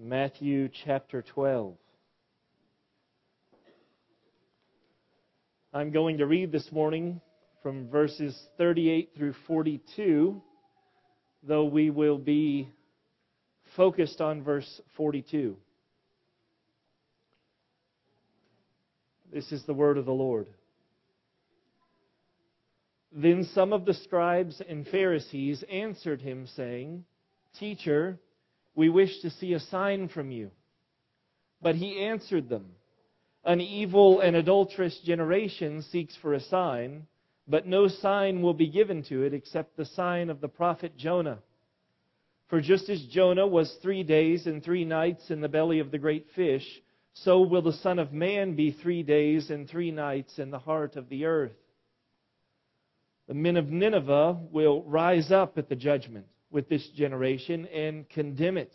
Matthew chapter 12. I'm going to read this morning from verses 38 through 42, though we will be focused on verse 42. This is the word of the Lord. Then some of the scribes and Pharisees answered him, saying, Teacher, we wish to see a sign from you. But he answered them, An evil and adulterous generation seeks for a sign, but no sign will be given to it except the sign of the prophet Jonah. For just as Jonah was three days and three nights in the belly of the great fish, so will the Son of Man be three days and three nights in the heart of the earth. The men of Nineveh will rise up at the judgment with this generation and condemn it.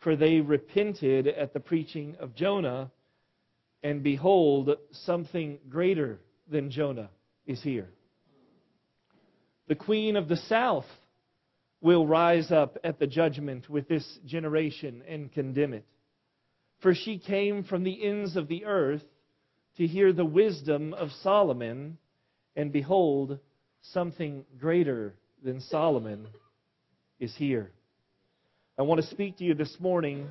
For they repented at the preaching of Jonah, and behold, something greater than Jonah is here. The queen of the south will rise up at the judgment with this generation and condemn it. For she came from the ends of the earth to hear the wisdom of Solomon, and behold, something greater than Solomon is here. I want to speak to you this morning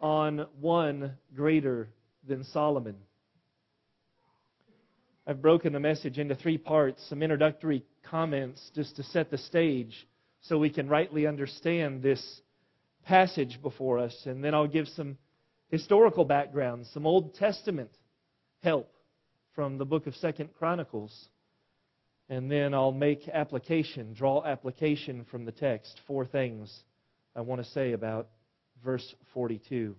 on one greater than Solomon. I've broken the message into three parts, some introductory comments just to set the stage so we can rightly understand this passage before us, and then I'll give some historical background, some Old Testament help from the book of Second Chronicles. And then I'll make application, draw application from the text. Four things I want to say about verse 42.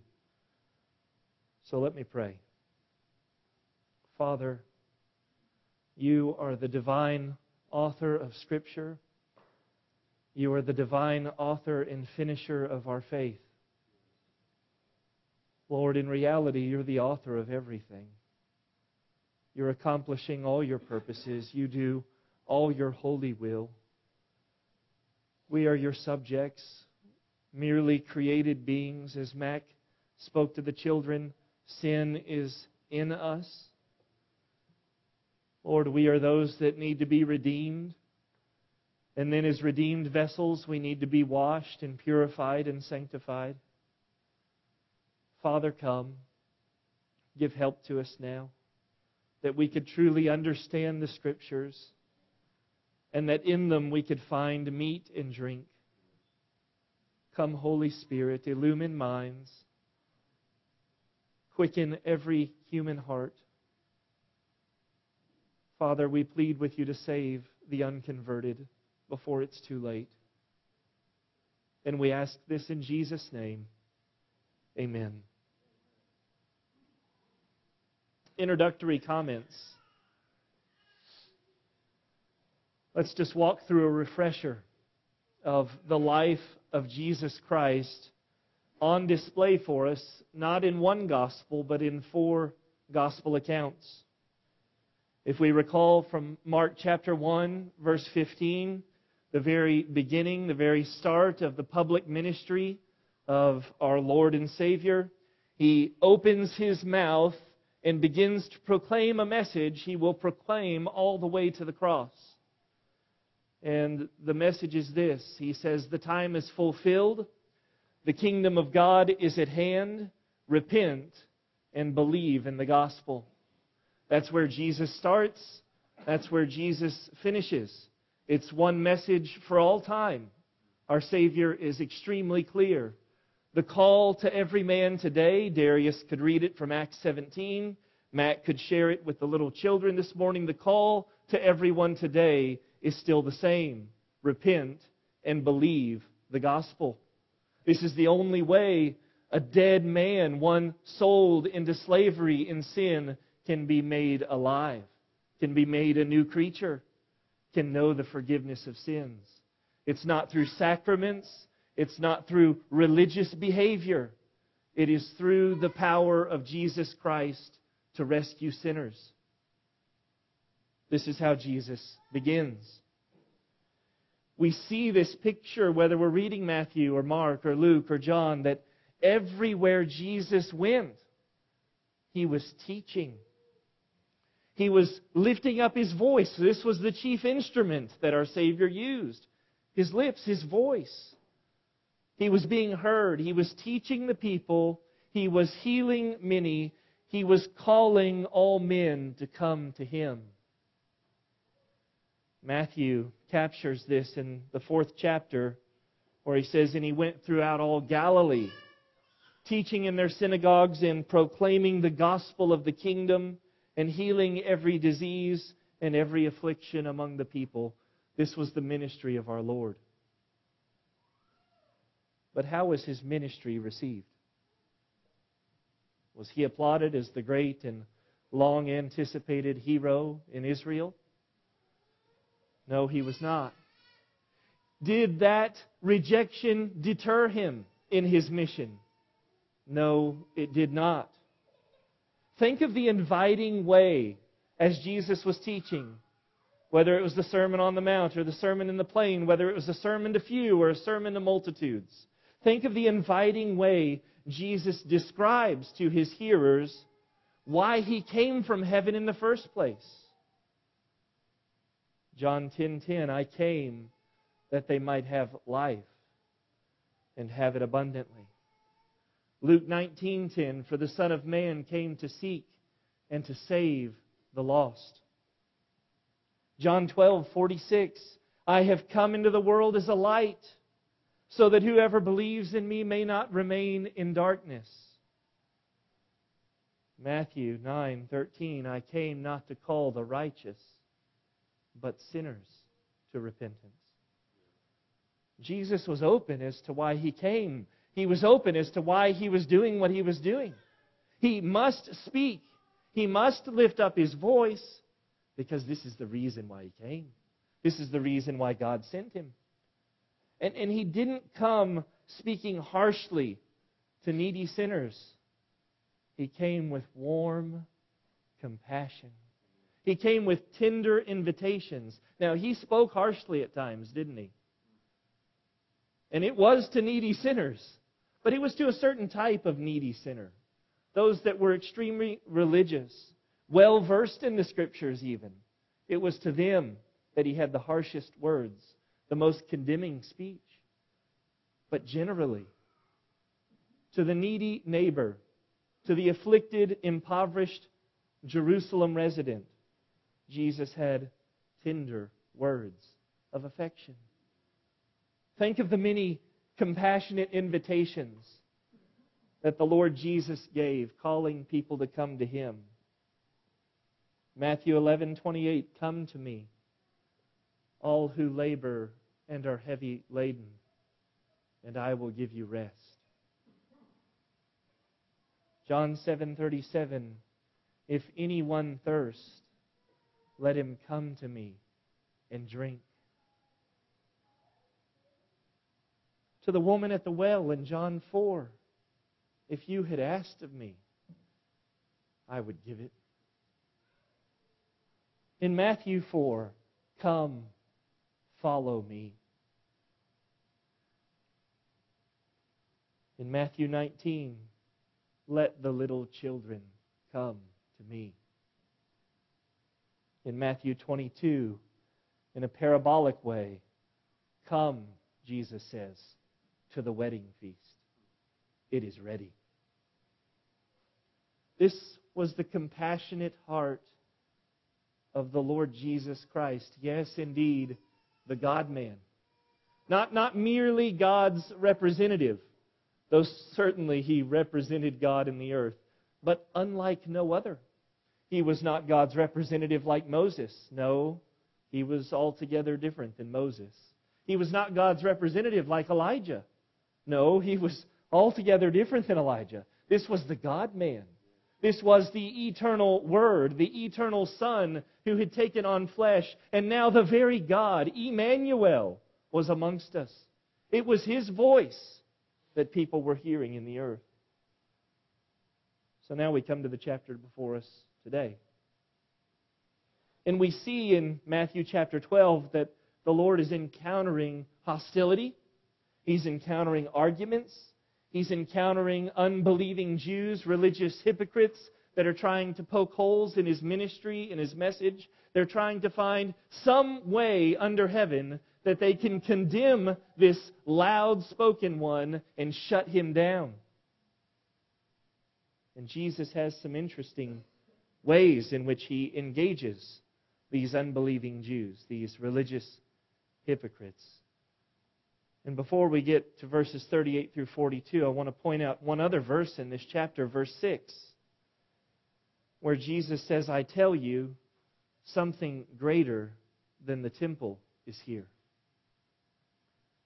So let me pray. Father, you are the divine author of Scripture. You are the divine author and finisher of our faith. Lord, in reality, you're the author of everything. You're accomplishing all your purposes. You do all your holy will. We are your subjects, merely created beings. As Mac spoke to the children, sin is in us. Lord, we are those that need to be redeemed. And then, as redeemed vessels, we need to be washed and purified and sanctified. Father, come. Give help to us now that we could truly understand the Scriptures and that in them we could find meat and drink. Come, Holy Spirit, illumine minds, quicken every human heart. Father, we plead with you to save the unconverted before it's too late. And we ask this in Jesus' name. Amen. Introductory comments. Let's just walk through a refresher of the life of Jesus Christ on display for us, not in one gospel, but in four gospel accounts. If we recall from Mark chapter 1, verse 15, the very beginning, the very start of the public ministry of our Lord and Savior, he opens his mouth and begins to proclaim a message he will proclaim all the way to the cross. And the message is this He says, The time is fulfilled, the kingdom of God is at hand. Repent and believe in the gospel. That's where Jesus starts, that's where Jesus finishes. It's one message for all time. Our Savior is extremely clear. The call to every man today, Darius could read it from Acts 17. Matt could share it with the little children this morning. The call to everyone today is still the same repent and believe the gospel. This is the only way a dead man, one sold into slavery in sin, can be made alive, can be made a new creature, can know the forgiveness of sins. It's not through sacraments, it's not through religious behavior. It is through the power of Jesus Christ to rescue sinners. This is how Jesus begins. We see this picture, whether we're reading Matthew or Mark or Luke or John, that everywhere Jesus went, he was teaching. He was lifting up his voice. This was the chief instrument that our Savior used his lips, his voice. He was being heard. He was teaching the people. He was healing many. He was calling all men to come to him. Matthew captures this in the fourth chapter, where he says, And he went throughout all Galilee, teaching in their synagogues and proclaiming the gospel of the kingdom and healing every disease and every affliction among the people. This was the ministry of our Lord. But how was his ministry received? Was he applauded as the great and long anticipated hero in Israel? No, he was not. Did that rejection deter him in his mission? No, it did not. Think of the inviting way as Jesus was teaching, whether it was the Sermon on the Mount or the Sermon in the Plain, whether it was a sermon to few or a sermon to multitudes. Think of the inviting way Jesus describes to his hearers why he came from heaven in the first place. John 10:10 10, 10, I came that they might have life and have it abundantly. Luke 19:10 for the son of man came to seek and to save the lost. John 12:46 I have come into the world as a light so that whoever believes in me may not remain in darkness. Matthew 9:13 I came not to call the righteous but sinners to repentance. Jesus was open as to why he came. He was open as to why he was doing what he was doing. He must speak. He must lift up his voice because this is the reason why he came. This is the reason why God sent him. And, and he didn't come speaking harshly to needy sinners. He came with warm compassion. He came with tender invitations. Now, he spoke harshly at times, didn't he? And it was to needy sinners. But it was to a certain type of needy sinner. Those that were extremely religious, well versed in the scriptures, even. It was to them that he had the harshest words, the most condemning speech. But generally, to the needy neighbor, to the afflicted, impoverished Jerusalem resident, Jesus had tender words of affection. Think of the many compassionate invitations that the Lord Jesus gave, calling people to come to him. Matthew 11:28 Come to me all who labor and are heavy laden and I will give you rest. John 7:37 If anyone thirst let him come to me and drink. To the woman at the well in John 4, if you had asked of me, I would give it. In Matthew 4, come, follow me. In Matthew 19, let the little children come to me in Matthew 22 in a parabolic way. Come, Jesus says, to the wedding feast. It is ready. This was the compassionate heart of the Lord Jesus Christ. Yes, indeed, the God man. Not, not merely God's representative, though certainly he represented God in the earth, but unlike no other. He was not God's representative like Moses. No, he was altogether different than Moses. He was not God's representative like Elijah. No, he was altogether different than Elijah. This was the God man. This was the eternal Word, the eternal Son who had taken on flesh, and now the very God, Emmanuel, was amongst us. It was his voice that people were hearing in the earth. So now we come to the chapter before us today. And we see in Matthew chapter 12 that the Lord is encountering hostility, He's encountering arguments, He's encountering unbelieving Jews, religious hypocrites that are trying to poke holes in his ministry, in his message. They're trying to find some way under heaven that they can condemn this loud spoken one and shut him down. And Jesus has some interesting ways in which he engages these unbelieving Jews, these religious hypocrites. And before we get to verses 38 through 42, I want to point out one other verse in this chapter, verse 6, where Jesus says, I tell you, something greater than the temple is here.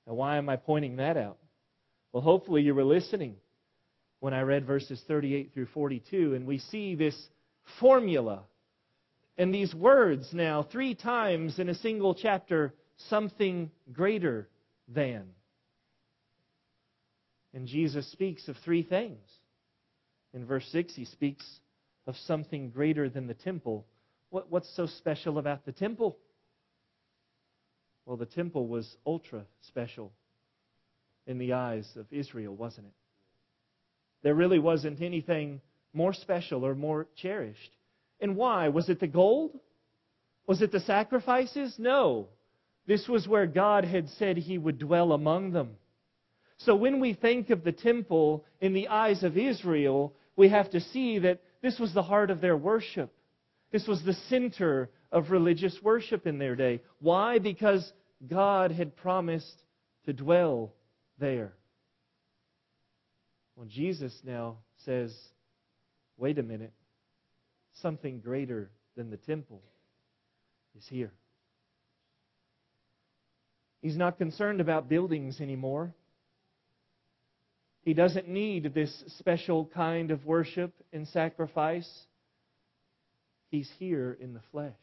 Now, why am I pointing that out? Well, hopefully you were listening when I read verses 38 through 42, and we see this formula and these words now three times in a single chapter something greater than. And Jesus speaks of three things. In verse 6, he speaks of something greater than the temple. What, what's so special about the temple? Well, the temple was ultra special in the eyes of Israel, wasn't it? There really wasn't anything more special or more cherished. And why? Was it the gold? Was it the sacrifices? No. This was where God had said he would dwell among them. So when we think of the temple in the eyes of Israel, we have to see that this was the heart of their worship. This was the center of religious worship in their day. Why? Because God had promised to dwell there. Well, Jesus now says, wait a minute, something greater than the temple is here. He's not concerned about buildings anymore. He doesn't need this special kind of worship and sacrifice. He's here in the flesh.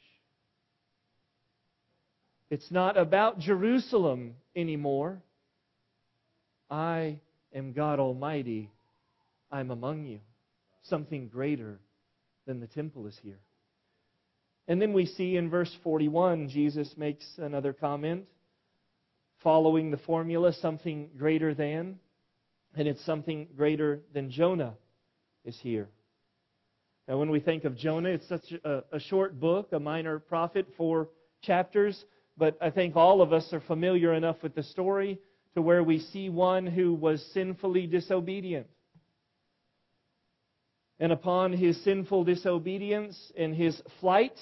It's not about Jerusalem anymore. I am God Almighty. I'm among you. Something greater than the temple is here. And then we see in verse 41, Jesus makes another comment following the formula, something greater than, and it's something greater than Jonah is here. Now, when we think of Jonah, it's such a, a short book, a minor prophet, four chapters, but I think all of us are familiar enough with the story to where we see one who was sinfully disobedient. And upon his sinful disobedience and his flight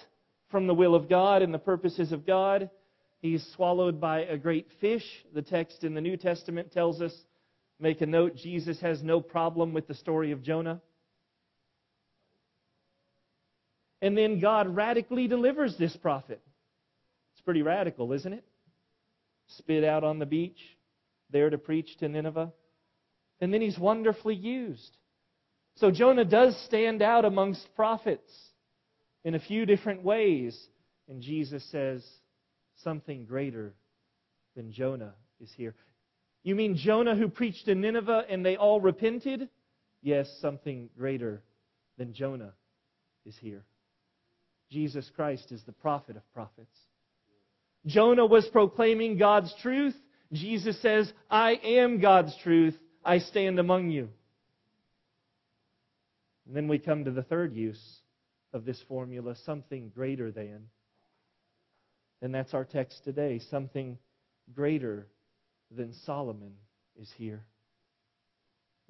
from the will of God and the purposes of God, He's swallowed by a great fish. The text in the New Testament tells us, make a note, Jesus has no problem with the story of Jonah. And then God radically delivers this prophet. It's pretty radical, isn't it? Spit out on the beach, there to preach to Nineveh. And then he's wonderfully used. So Jonah does stand out amongst prophets in a few different ways. And Jesus says, something greater than Jonah is here. You mean Jonah who preached in Nineveh and they all repented? Yes, something greater than Jonah is here. Jesus Christ is the prophet of prophets. Jonah was proclaiming God's truth. Jesus says, I am God's truth. I stand among you. And then we come to the third use of this formula something greater than. And that's our text today. Something greater than Solomon is here.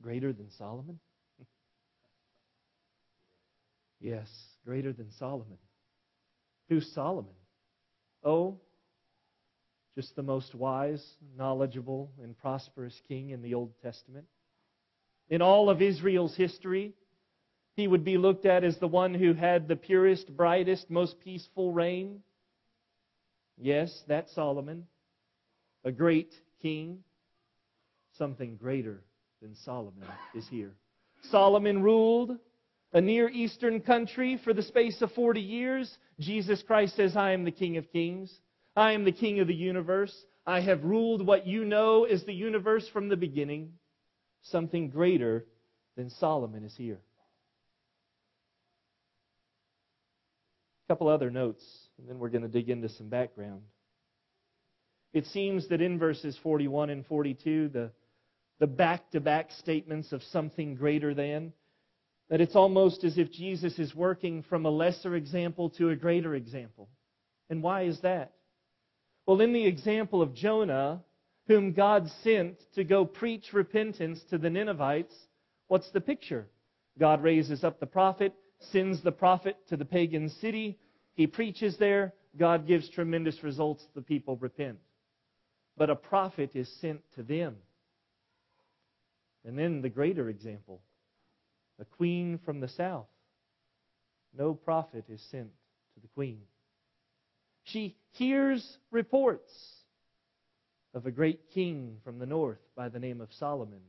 Greater than Solomon? yes, greater than Solomon. Who's Solomon? Oh, just the most wise, knowledgeable, and prosperous king in the Old Testament. In all of Israel's history, he would be looked at as the one who had the purest, brightest, most peaceful reign. Yes, that Solomon, a great king. Something greater than Solomon is here. Solomon ruled a Near Eastern country for the space of 40 years. Jesus Christ says, I am the King of Kings. I am the King of the universe. I have ruled what you know is the universe from the beginning. Something greater than Solomon is here. Couple other notes and then we're going to dig into some background. It seems that in verses 41 and 42, the, the back to back statements of something greater than, that it's almost as if Jesus is working from a lesser example to a greater example. And why is that? Well, in the example of Jonah, whom God sent to go preach repentance to the Ninevites, what's the picture? God raises up the prophet, sends the prophet to the pagan city, he preaches there, God gives tremendous results, the people repent. But a prophet is sent to them. And then the greater example a queen from the south. No prophet is sent to the queen. She hears reports of a great king from the north by the name of Solomon,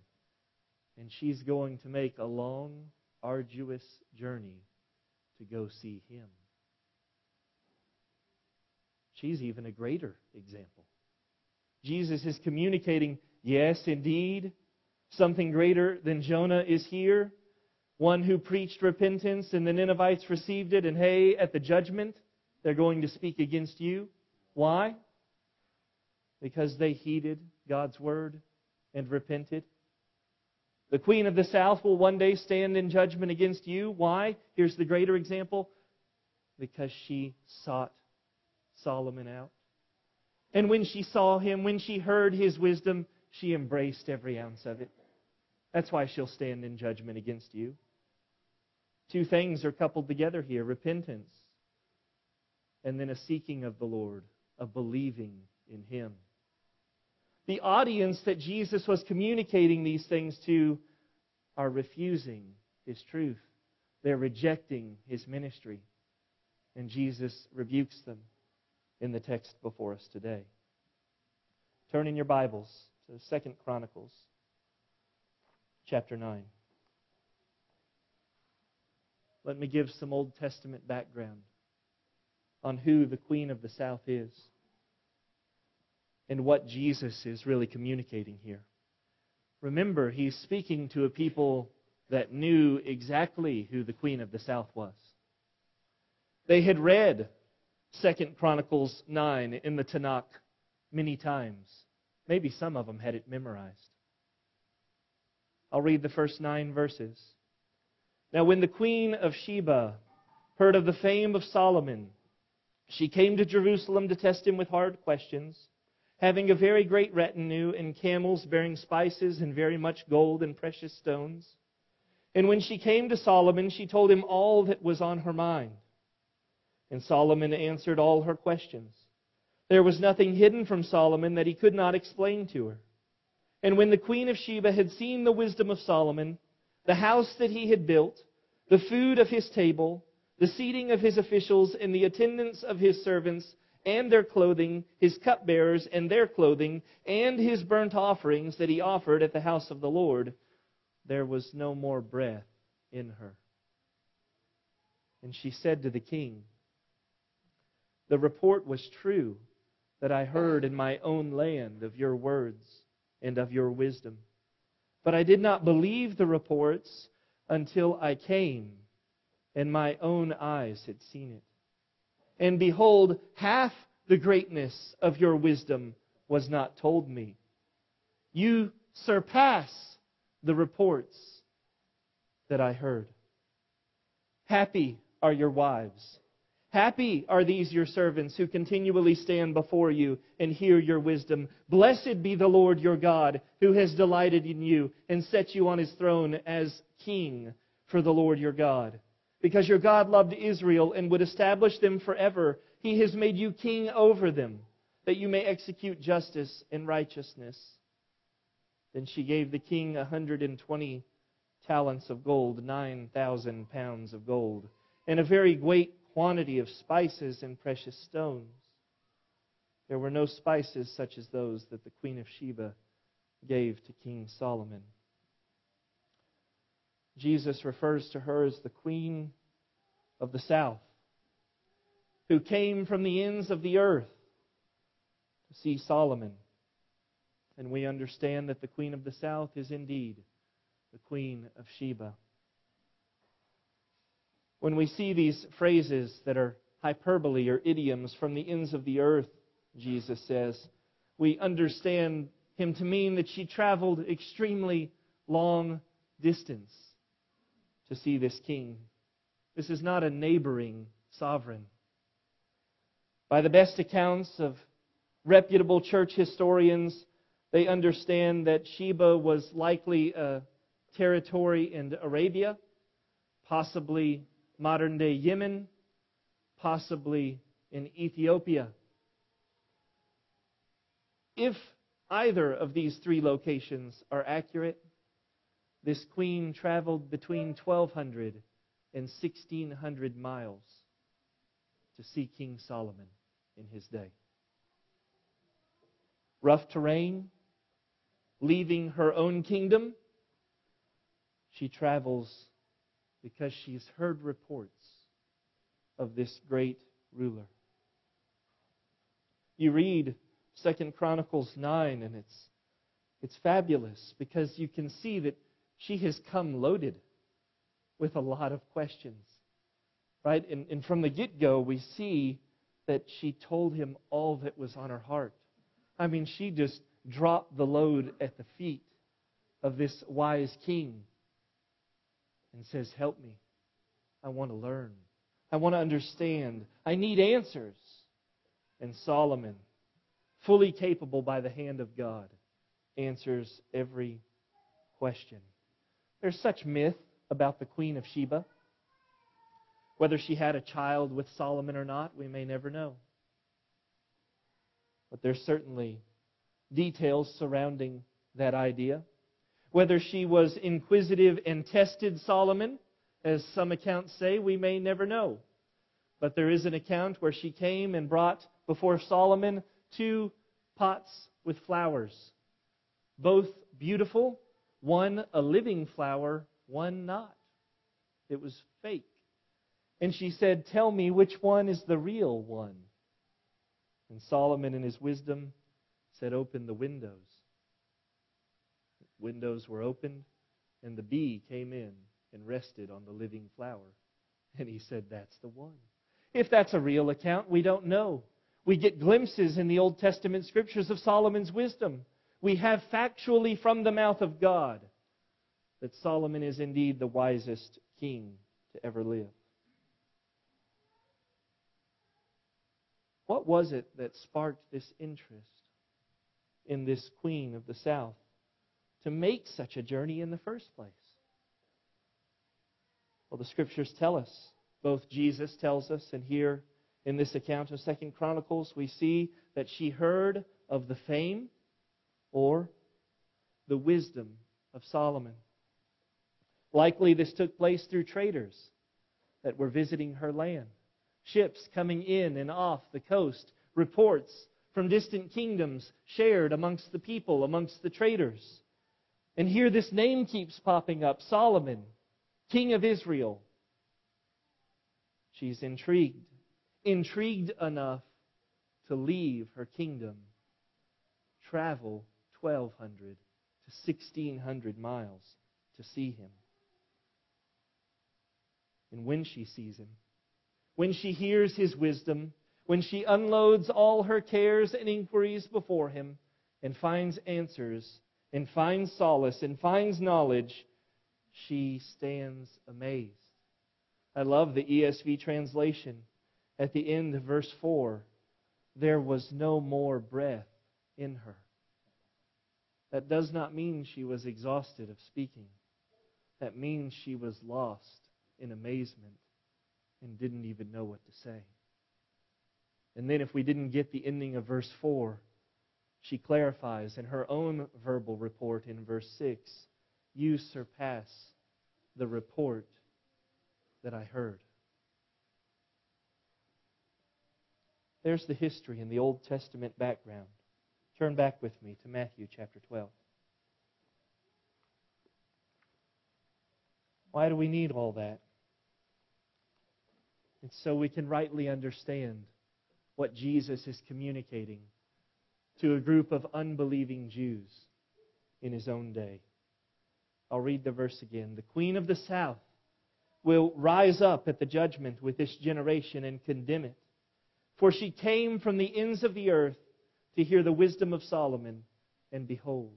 and she's going to make a long, arduous journey to go see him. She's even a greater example. Jesus is communicating, yes, indeed, something greater than Jonah is here. One who preached repentance and the Ninevites received it, and hey, at the judgment, they're going to speak against you. Why? Because they heeded God's word and repented. The queen of the south will one day stand in judgment against you. Why? Here's the greater example because she sought Solomon out. And when she saw him, when she heard his wisdom, she embraced every ounce of it. That's why she'll stand in judgment against you. Two things are coupled together here repentance and then a seeking of the Lord, of believing in Him. The audience that Jesus was communicating these things to are refusing His truth. They're rejecting His ministry. And Jesus rebukes them in the text before us today. Turn in your Bibles to Second Chronicles chapter 9. Let me give some Old Testament background on who the Queen of the South is and what Jesus is really communicating here. Remember, he's speaking to a people that knew exactly who the Queen of the South was. They had read Second Chronicles 9 in the Tanakh many times. Maybe some of them had it memorized. I'll read the first nine verses. Now, when the queen of Sheba heard of the fame of Solomon, she came to Jerusalem to test him with hard questions, having a very great retinue and camels bearing spices and very much gold and precious stones. And when she came to Solomon, she told him all that was on her mind. And Solomon answered all her questions. There was nothing hidden from Solomon that he could not explain to her. And when the queen of Sheba had seen the wisdom of Solomon, the house that he had built, the food of his table, the seating of his officials, and the attendance of his servants, and their clothing, his cupbearers and their clothing, and his burnt offerings that he offered at the house of the Lord, there was no more breath in her. And she said to the king, the report was true that I heard in my own land of your words and of your wisdom. But I did not believe the reports until I came and my own eyes had seen it. And behold, half the greatness of your wisdom was not told me. You surpass the reports that I heard. Happy are your wives Happy are these your servants who continually stand before you and hear your wisdom. Blessed be the Lord your God who has delighted in you and set you on his throne as king for the Lord your God. Because your God loved Israel and would establish them forever, he has made you king over them, that you may execute justice and righteousness. Then she gave the king a hundred and twenty talents of gold, nine thousand pounds of gold, and a very great quantity of spices and precious stones. There were no spices such as those that the Queen of Sheba gave to King Solomon. Jesus refers to her as the Queen of the South, who came from the ends of the earth to see Solomon. And we understand that the Queen of the South is indeed the Queen of Sheba when we see these phrases that are hyperbole or idioms from the ends of the earth, Jesus says, we understand him to mean that she traveled extremely long distance to see this king. This is not a neighboring sovereign. By the best accounts of reputable church historians, they understand that Sheba was likely a territory in Arabia, possibly modern day Yemen, possibly in Ethiopia. If either of these three locations are accurate, this queen traveled between 1,200 and 1,600 miles to see King Solomon in his day. Rough terrain, leaving her own kingdom, she travels because she's heard reports of this great ruler. You read Second Chronicles 9 and it's it's fabulous because you can see that she has come loaded with a lot of questions. Right? And, and from the get go, we see that she told him all that was on her heart. I mean, she just dropped the load at the feet of this wise king and says, Help me. I want to learn. I want to understand. I need answers. And Solomon, fully capable by the hand of God, answers every question. There's such myth about the Queen of Sheba. Whether she had a child with Solomon or not, we may never know. But there's certainly details surrounding that idea. Whether she was inquisitive and tested Solomon, as some accounts say, we may never know. But there is an account where she came and brought before Solomon two pots with flowers, both beautiful, one a living flower, one not. It was fake. And she said, Tell me which one is the real one. And Solomon, in his wisdom, said, Open the windows. Windows were opened, and the bee came in and rested on the living flower. And he said, That's the one. If that's a real account, we don't know. We get glimpses in the Old Testament scriptures of Solomon's wisdom. We have factually from the mouth of God that Solomon is indeed the wisest king to ever live. What was it that sparked this interest in this queen of the south to make such a journey in the first place? Well, the scriptures tell us. Both Jesus tells us, and here in this account of Second Chronicles, we see that she heard of the fame or the wisdom of Solomon. Likely, this took place through traders that were visiting her land. Ships coming in and off the coast, reports from distant kingdoms shared amongst the people, amongst the traders. And here this name keeps popping up Solomon, king of Israel. She's intrigued, intrigued enough to leave her kingdom, travel 1,200 to 1,600 miles to see him. And when she sees him, when she hears his wisdom, when she unloads all her cares and inquiries before him and finds answers and finds solace and finds knowledge, she stands amazed. I love the ESV translation. At the end of verse 4, there was no more breath in her. That does not mean she was exhausted of speaking. That means she was lost in amazement and didn't even know what to say. And then, if we didn't get the ending of verse 4, she clarifies in her own verbal report in verse 6 You surpass the report that I heard. There's the history in the Old Testament background. Turn back with me to Matthew chapter 12. Why do we need all that? It's so we can rightly understand what Jesus is communicating to a group of unbelieving Jews in his own day. I'll read the verse again. The queen of the south will rise up at the judgment with this generation and condemn it. For she came from the ends of the earth to hear the wisdom of Solomon, and behold,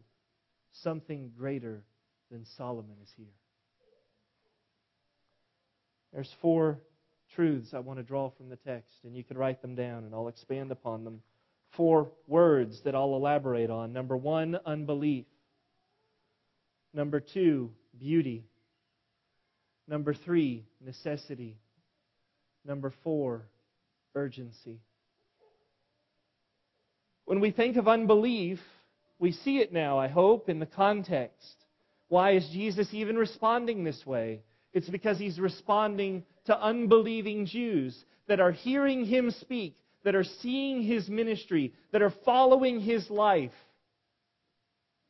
something greater than Solomon is here. There's four truths I want to draw from the text, and you could write them down, and I'll expand upon them. Four words that I'll elaborate on. Number one, unbelief. Number two, beauty. Number three, necessity. Number four, urgency. When we think of unbelief, we see it now, I hope, in the context. Why is Jesus even responding this way? It's because he's responding to unbelieving Jews that are hearing him speak, that are seeing his ministry, that are following his life,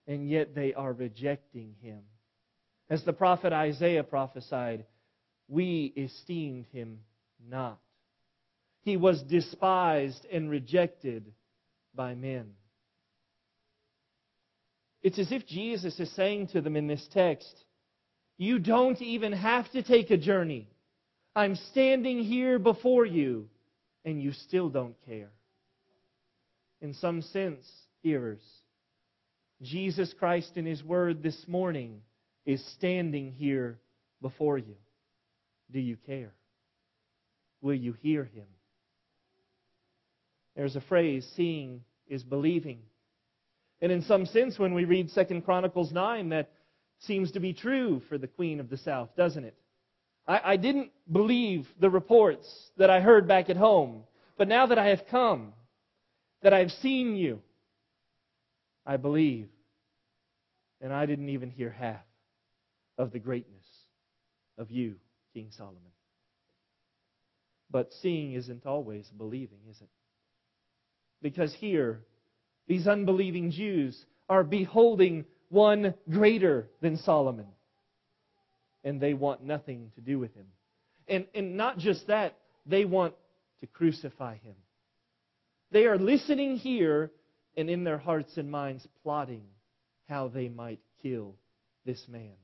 and yet they are rejecting him. As the prophet Isaiah prophesied, we esteemed him not. He was despised and rejected by men. It's as if Jesus is saying to them in this text, You don't even have to take a journey. I'm standing here before you, and you still don't care. In some sense, hearers, Jesus Christ in His Word this morning is standing here before you. Do you care? Will you hear Him? There's a phrase, seeing is believing. And in some sense, when we read 2 Chronicles 9, that seems to be true for the Queen of the South, doesn't it? I, I didn't believe the reports that I heard back at home. But now that I have come, that I've seen you, I believe. And I didn't even hear half of the greatness of you, King Solomon. But seeing isn't always believing, is it? Because here, these unbelieving Jews are beholding one greater than Solomon and they want nothing to do with him. And, and not just that, they want to crucify him. They are listening here and in their hearts and minds plotting how they might kill this man,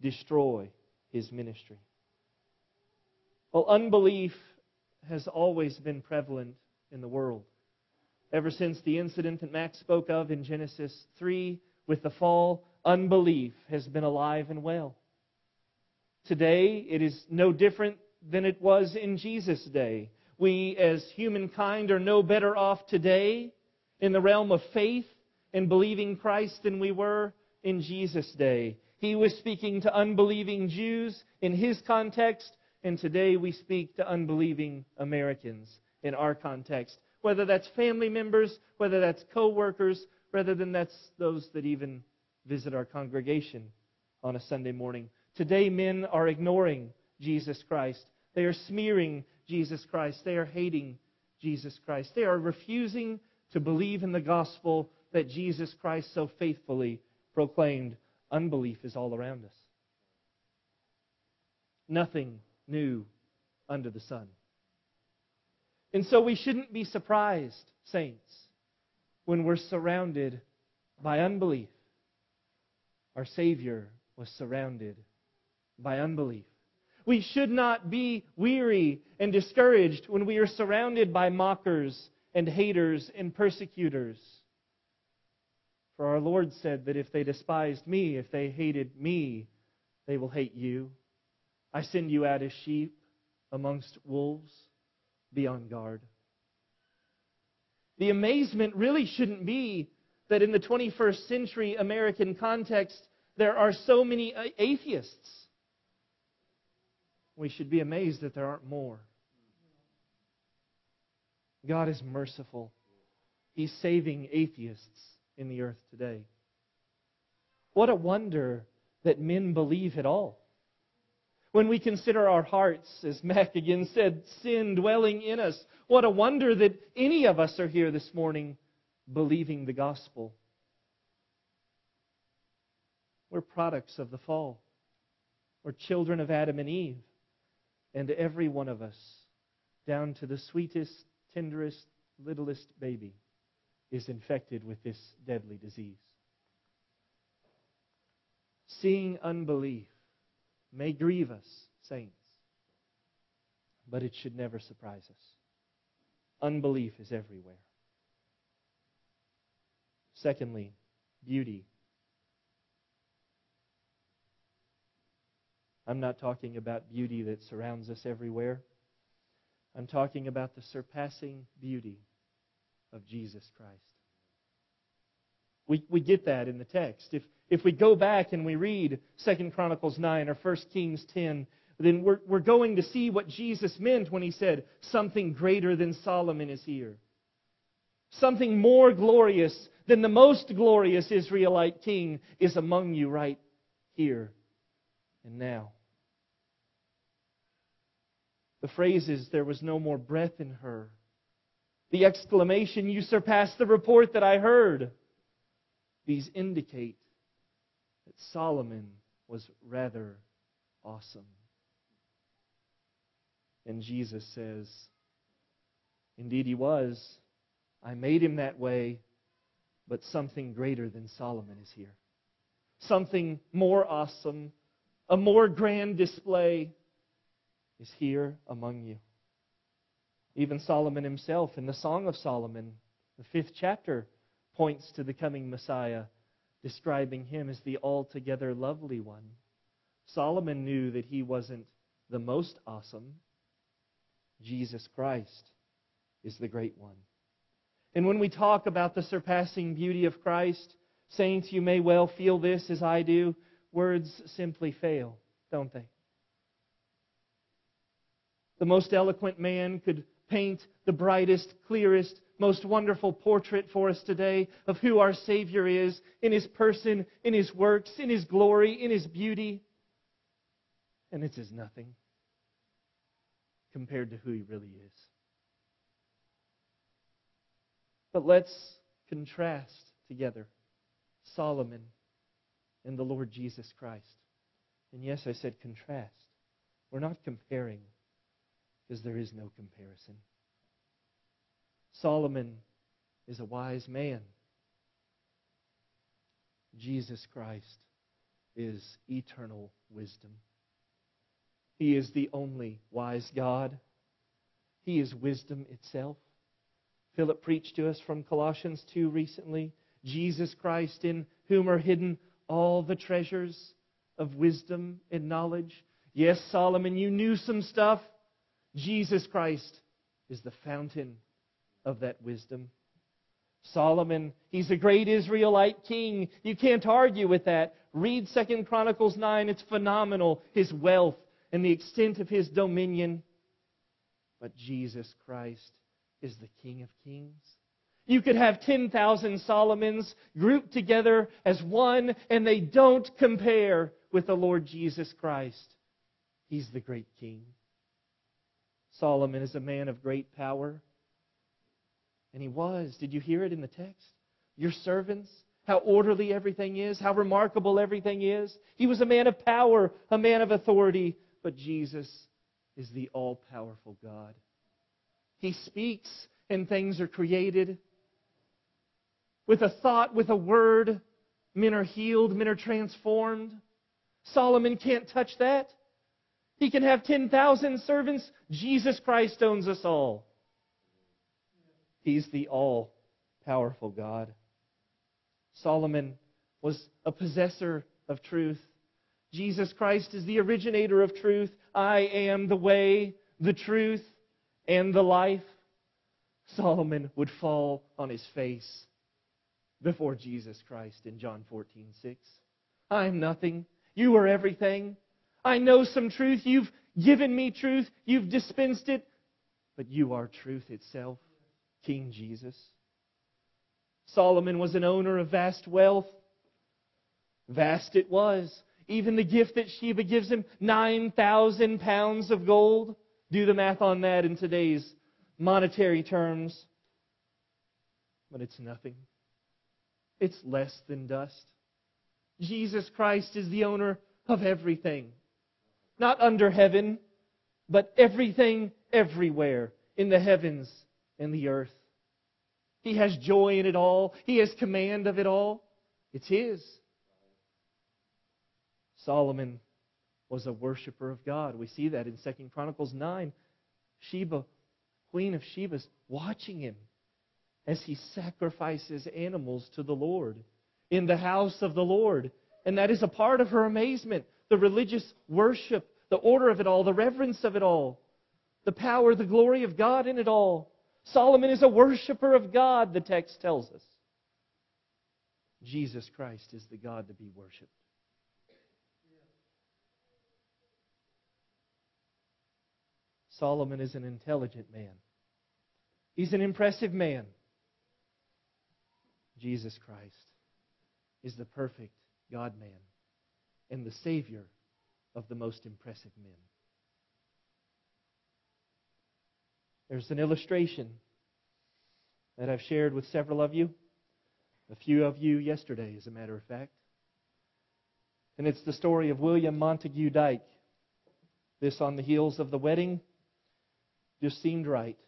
destroy his ministry. Well, unbelief has always been prevalent in the world. Ever since the incident that Max spoke of in Genesis 3 with the fall, unbelief has been alive and well. Today, it is no different than it was in Jesus' day. We, as humankind, are no better off today in the realm of faith and believing Christ than we were in Jesus' day. He was speaking to unbelieving Jews in his context, and today we speak to unbelieving Americans in our context. Whether that's family members, whether that's co workers, rather than that's those that even visit our congregation on a Sunday morning. Today, men are ignoring Jesus Christ. They are smearing Jesus Christ. They are hating Jesus Christ. They are refusing to believe in the gospel that Jesus Christ so faithfully proclaimed. Unbelief is all around us. Nothing new under the sun. And so we shouldn't be surprised, saints, when we're surrounded by unbelief. Our Savior was surrounded by unbelief. We should not be weary and discouraged when we are surrounded by mockers and haters and persecutors. For our Lord said that if they despised me, if they hated me, they will hate you. I send you out as sheep amongst wolves. Be on guard. The amazement really shouldn't be that in the 21st century American context, there are so many atheists we should be amazed that there aren't more. God is merciful. He's saving atheists in the earth today. What a wonder that men believe at all. When we consider our hearts, as Mac again said, sin dwelling in us, what a wonder that any of us are here this morning believing the gospel. We're products of the fall. We're children of Adam and Eve. And every one of us, down to the sweetest, tenderest, littlest baby, is infected with this deadly disease. Seeing unbelief may grieve us, saints, but it should never surprise us. Unbelief is everywhere. Secondly, beauty. I'm not talking about beauty that surrounds us everywhere. I'm talking about the surpassing beauty of Jesus Christ. We, we get that in the text. If, if we go back and we read 2 Chronicles 9 or 1 Kings 10, then we're, we're going to see what Jesus meant when he said, Something greater than Solomon is here. Something more glorious than the most glorious Israelite king is among you right here and now. The phrase is, There was no more breath in her. The exclamation, You surpassed the report that I heard. These indicate that Solomon was rather awesome. And Jesus says, Indeed, he was. I made him that way, but something greater than Solomon is here. Something more awesome, a more grand display is here among you. Even Solomon himself, in the Song of Solomon, the fifth chapter, points to the coming Messiah, describing him as the altogether lovely one. Solomon knew that he wasn't the most awesome. Jesus Christ is the great one. And when we talk about the surpassing beauty of Christ, saints, you may well feel this as I do. Words simply fail, don't they? The most eloquent man could paint the brightest, clearest, most wonderful portrait for us today of who our Savior is in His person, in His works, in His glory, in His beauty. And it's as nothing compared to who He really is. But let's contrast together Solomon and the Lord Jesus Christ. And yes, I said contrast. We're not comparing because there is no comparison. Solomon is a wise man. Jesus Christ is eternal wisdom. He is the only wise God. He is wisdom itself. Philip preached to us from Colossians 2 recently. Jesus Christ, in whom are hidden all the treasures of wisdom and knowledge. Yes, Solomon, you knew some stuff. Jesus Christ is the fountain of that wisdom. Solomon, he's a great Israelite king. You can't argue with that. Read 2 Chronicles 9. It's phenomenal, his wealth and the extent of his dominion. But Jesus Christ is the King of kings. You could have 10,000 Solomons grouped together as one, and they don't compare with the Lord Jesus Christ. He's the great King. Solomon is a man of great power. And he was. Did you hear it in the text? Your servants, how orderly everything is, how remarkable everything is. He was a man of power, a man of authority. But Jesus is the all powerful God. He speaks and things are created. With a thought, with a word, men are healed, men are transformed. Solomon can't touch that. He can have 10,000 servants. Jesus Christ owns us all. He's the all powerful God. Solomon was a possessor of truth. Jesus Christ is the originator of truth. I am the way, the truth, and the life. Solomon would fall on his face before Jesus Christ in John 14:6. I'm nothing. You are everything. I know some truth. You've given me truth. You've dispensed it. But you are truth itself, King Jesus. Solomon was an owner of vast wealth. Vast it was. Even the gift that Sheba gives him, 9,000 pounds of gold. Do the math on that in today's monetary terms. But it's nothing. It's less than dust. Jesus Christ is the owner of everything not under heaven, but everything everywhere in the heavens and the earth. He has joy in it all. He has command of it all. It's His. Solomon was a worshiper of God. We see that in 2 Chronicles 9. Sheba, Queen of Sheba's watching him as he sacrifices animals to the Lord. in the house of the Lord. And that is a part of her amazement. The religious worship, the order of it all, the reverence of it all, the power, the glory of God in it all. Solomon is a worshiper of God, the text tells us. Jesus Christ is the God to be worshiped. Solomon is an intelligent man. He's an impressive man. Jesus Christ is the perfect God man and the Savior of the most impressive men. There's an illustration that I've shared with several of you, a few of you yesterday, as a matter of fact. And it's the story of William Montague Dyke. This on the heels of the wedding just seemed right.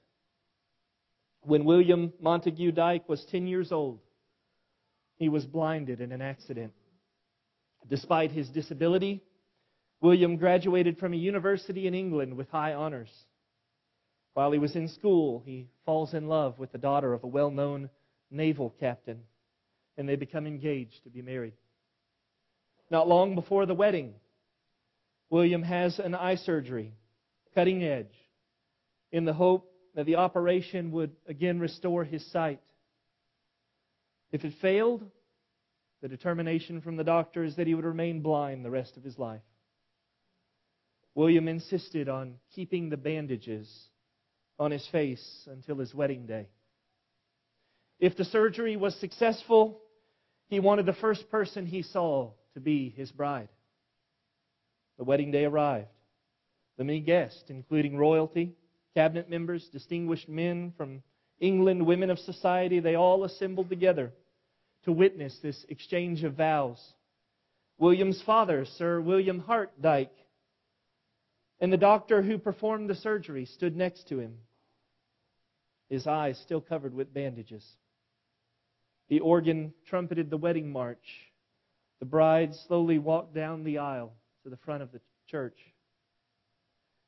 When William Montague Dyke was 10 years old, he was blinded in an accident. Despite his disability, William graduated from a university in England with high honors. While he was in school, he falls in love with the daughter of a well known naval captain, and they become engaged to be married. Not long before the wedding, William has an eye surgery, cutting edge, in the hope that the operation would again restore his sight. If it failed, the determination from the doctor is that he would remain blind the rest of his life. William insisted on keeping the bandages on his face until his wedding day. If the surgery was successful, he wanted the first person he saw to be his bride. The wedding day arrived. The many guests, including royalty, cabinet members, distinguished men from England, women of society, they all assembled together to witness this exchange of vows. William's father, Sir William Hart Dyke, and the doctor who performed the surgery stood next to him, his eyes still covered with bandages. The organ trumpeted the wedding march. The bride slowly walked down the aisle to the front of the church.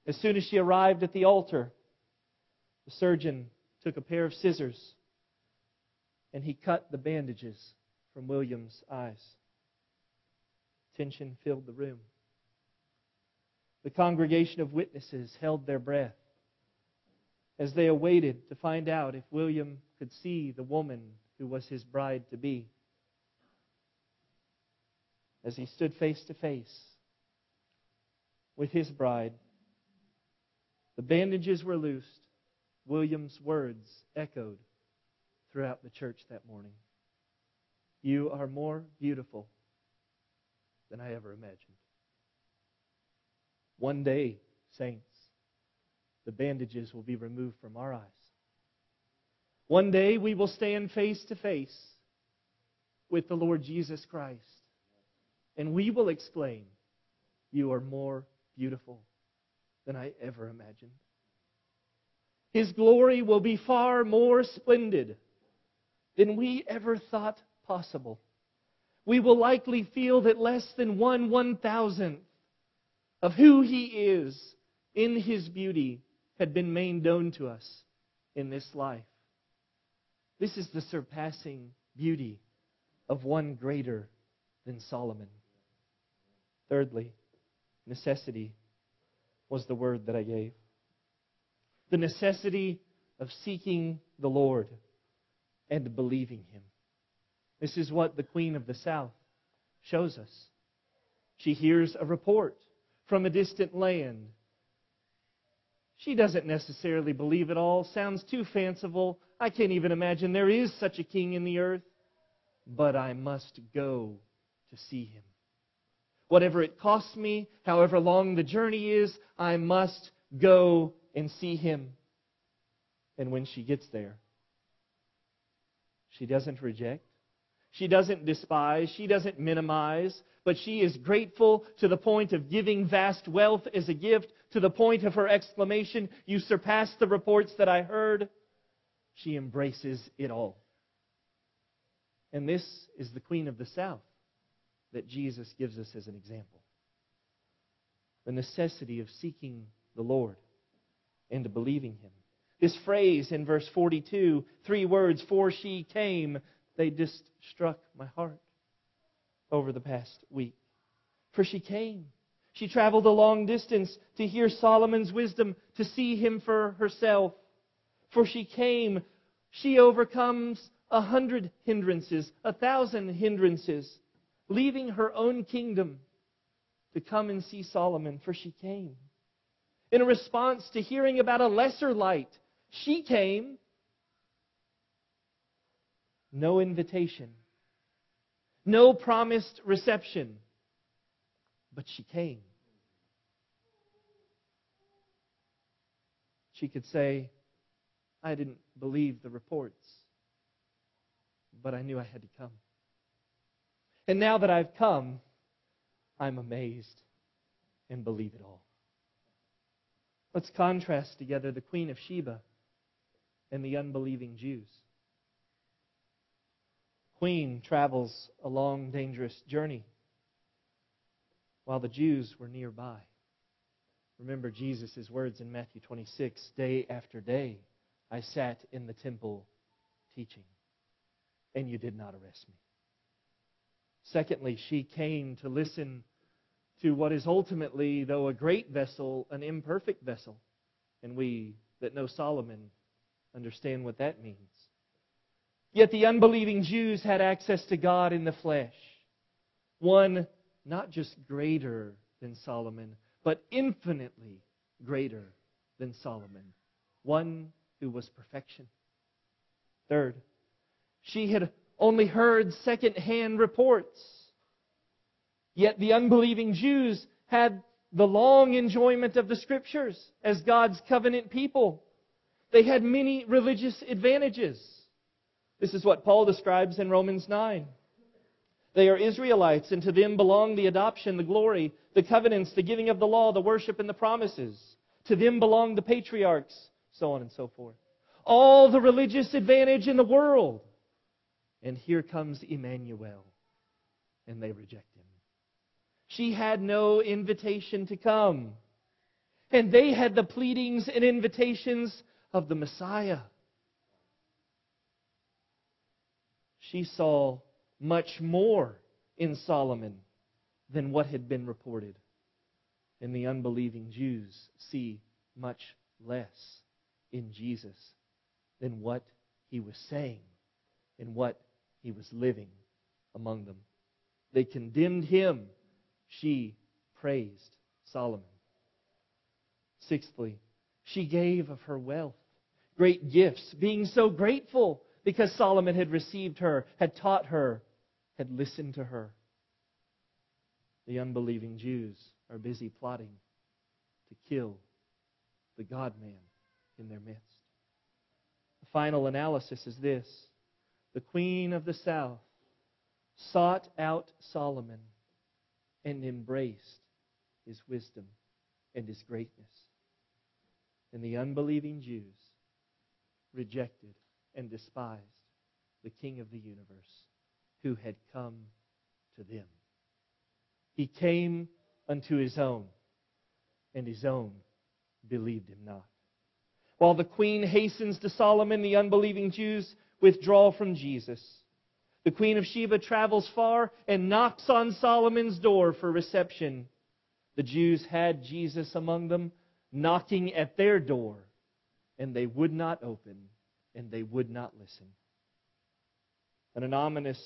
As soon as she arrived at the altar, the surgeon took a pair of scissors and he cut the bandages from William's eyes. Tension filled the room. The congregation of witnesses held their breath as they awaited to find out if William could see the woman who was his bride to be. As he stood face to face with his bride, the bandages were loosed, William's words echoed throughout the church that morning. You are more beautiful than I ever imagined. One day, saints, the bandages will be removed from our eyes. One day we will stand face to face with the Lord Jesus Christ, and we will exclaim, You are more beautiful than I ever imagined. His glory will be far more splendid than we ever thought possible. We will likely feel that less than one one thousandth of who He is in His beauty had been made known to us in this life. This is the surpassing beauty of one greater than Solomon. Thirdly, necessity was the word that I gave the necessity of seeking the Lord and believing Him. This is what the Queen of the South shows us. She hears a report from a distant land. She doesn't necessarily believe it all. Sounds too fanciful. I can't even imagine there is such a king in the earth. But I must go to see him. Whatever it costs me, however long the journey is, I must go and see him. And when she gets there, she doesn't reject. She doesn't despise. She doesn't minimize. But she is grateful to the point of giving vast wealth as a gift, to the point of her exclamation, You surpass the reports that I heard. She embraces it all. And this is the Queen of the South that Jesus gives us as an example. The necessity of seeking the Lord and believing him. This phrase in verse 42, three words, for she came, they just struck my heart. over the past week. For she came. She traveled a long distance to hear Solomon's wisdom, to see him for herself. For she came. She overcomes a hundred hindrances, a thousand hindrances, leaving her own kingdom to come and see Solomon, for she came. In response to hearing about a lesser light, she came. No invitation, no promised reception, but she came. She could say, I didn't believe the reports, but I knew I had to come. And now that I've come, I'm amazed and believe it all. Let's contrast together the Queen of Sheba and the unbelieving Jews. Queen travels a long, dangerous journey while the Jews were nearby. Remember Jesus' words in Matthew 26 Day after day, I sat in the temple teaching, and you did not arrest me. Secondly, she came to listen to what is ultimately, though a great vessel, an imperfect vessel. And we that know Solomon understand what that means. Yet the unbelieving Jews had access to God in the flesh. One not just greater than Solomon, but infinitely greater than Solomon. One who was perfection. Third, she had only heard second-hand reports. Yet the unbelieving Jews had the long enjoyment of the Scriptures as God's covenant people. They had many religious advantages. This is what Paul describes in Romans 9. They are Israelites, and to them belong the adoption, the glory, the covenants, the giving of the law, the worship, and the promises. To them belong the patriarchs, so on and so forth. All the religious advantage in the world. And here comes Emmanuel, and they reject him. She had no invitation to come. And they had the pleadings and invitations of the Messiah. She saw much more in Solomon than what had been reported. And the unbelieving Jews see much less in Jesus than what he was saying and what he was living among them. They condemned him. She praised Solomon. Sixthly, she gave of her wealth, great gifts, being so grateful because Solomon had received her, had taught her, had listened to her. The unbelieving Jews are busy plotting to kill the God man in their midst. The final analysis is this the queen of the south sought out Solomon and embraced his wisdom and his greatness. And the unbelieving Jews rejected and despised the King of the universe who had come to them. He came unto his own, and his own believed him not. While the queen hastens to Solomon, the unbelieving Jews withdraw from Jesus. The queen of Sheba travels far and knocks on Solomon's door for reception. The Jews had Jesus among them, knocking at their door, and they would not open, and they would not listen. An anonymous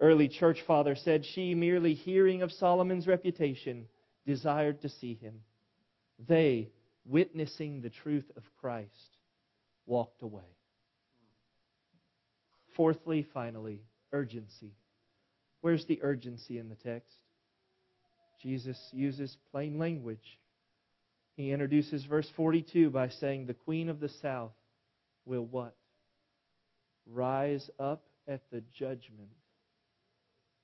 early church father said she, merely hearing of Solomon's reputation, desired to see him. They, witnessing the truth of Christ, walked away. Fourthly, finally, urgency. Where's the urgency in the text? Jesus uses plain language. He introduces verse 42 by saying, The queen of the south will what? Rise up at the judgment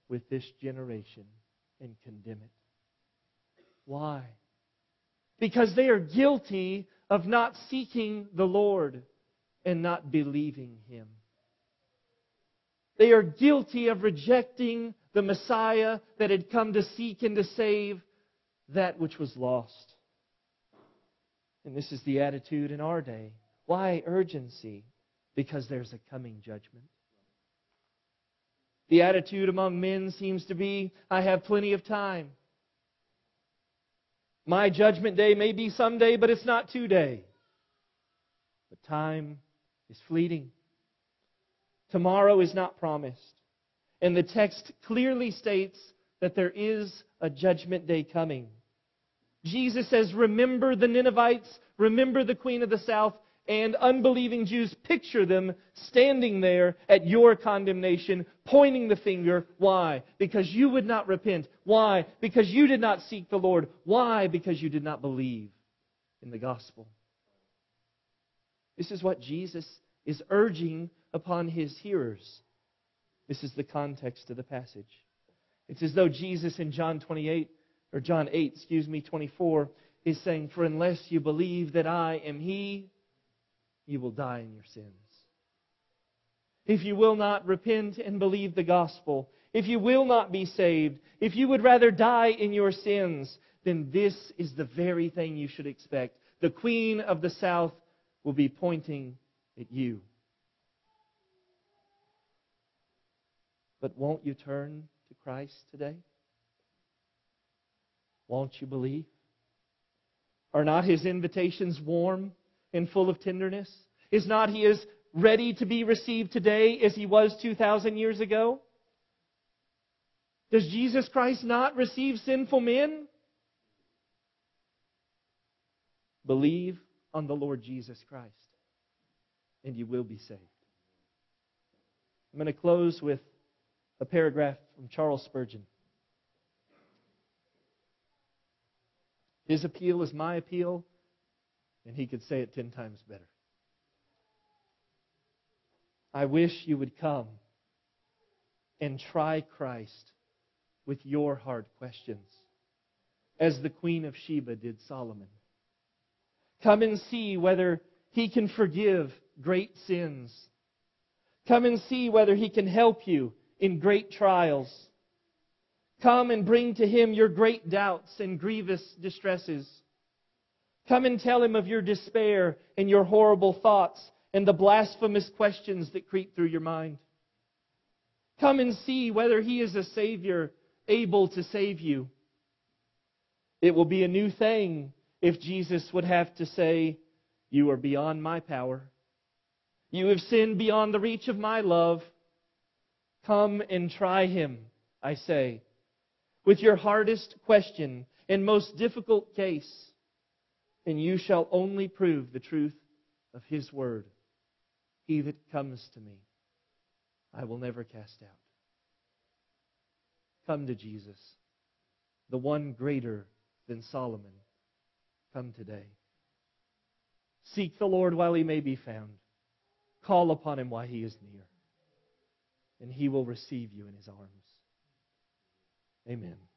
with this generation and condemn it. Why? Because they are guilty of not seeking the Lord and not believing Him. They are guilty of rejecting the Messiah that had come to seek and to save that which was lost. And this is the attitude in our day. Why urgency? Because there's a coming judgment. The attitude among men seems to be, I have plenty of time. My judgment day may be someday, but it's not today. But time is fleeting. Tomorrow is not promised. And the text clearly states that there is a judgment day coming. Jesus says, Remember the Ninevites, remember the Queen of the South, and unbelieving Jews picture them standing there at your condemnation, pointing the finger. Why? Because you would not repent. Why? Because you did not seek the Lord. Why? Because you did not believe in the gospel. This is what Jesus is urging upon his hearers. This is the context of the passage. It's as though Jesus in John 28, or John 8, excuse me, 24, is saying, For unless you believe that I am He, you will die in your sins. If you will not repent and believe the gospel, if you will not be saved, if you would rather die in your sins, then this is the very thing you should expect. The Queen of the South will be pointing at you. But won't you turn to Christ today? Won't you believe? Are not his invitations warm and full of tenderness? Is not he as ready to be received today as he was 2,000 years ago? Does Jesus Christ not receive sinful men? Believe on the Lord Jesus Christ, and you will be saved. I'm going to close with a paragraph from Charles Spurgeon. His appeal is my appeal, and he could say it ten times better. I wish you would come and try Christ with your hard questions, as the Queen of Sheba did Solomon. Come and see whether he can forgive great sins. Come and see whether he can help you in great trials. Come and bring to him your great doubts and grievous distresses. Come and tell him of your despair and your horrible thoughts and the blasphemous questions that creep through your mind. Come and see whether he is a Savior able to save you. It will be a new thing if Jesus would have to say, You are beyond my power. You have sinned beyond the reach of my love. Come and try him, I say, with your hardest question and most difficult case, and you shall only prove the truth of his word. He that comes to me, I will never cast out. Come to Jesus, the one greater than Solomon. Come today. Seek the Lord while he may be found. Call upon him while he is near. And he will receive you in his arms. Amen.